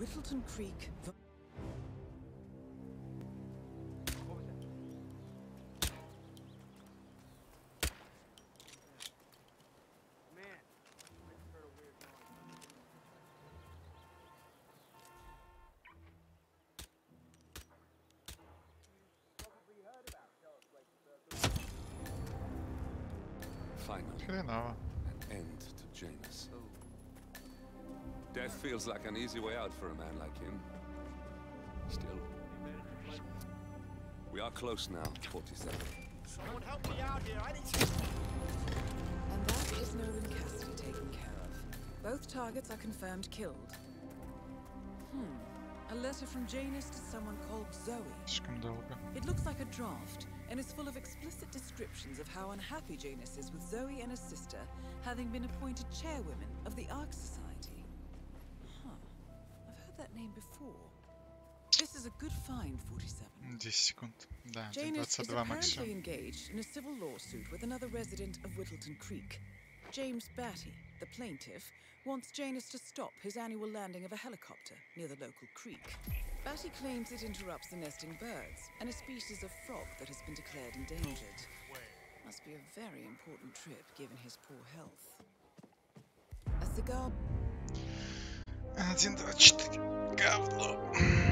Whittleton Creek. Finally, an end to Jaina. Death feels like an easy way out for a man like him. Still. We are close now, 47. Someone help me out here, I need And that is Nolan Cassidy taken care of. Both targets are confirmed killed. Hmm. A letter from Janus to someone called Zoe. It looks like a draft, and is full of explicit descriptions of how unhappy Janus is with Zoe and her sister, having been appointed chairwomen of the Ark Society. before. This is a good find, 47. 10 секунд. Да, Janus is apparently engaged in a civil lawsuit with another resident of Whittleton Creek. James Batty, the plaintiff, wants Janus to stop his annual landing of a helicopter near the local creek. Batty claims it interrupts the nesting birds and a species of frog that has been declared endangered. Must be a very important trip given his poor health. A cigar... 1, 2, 3, God, look.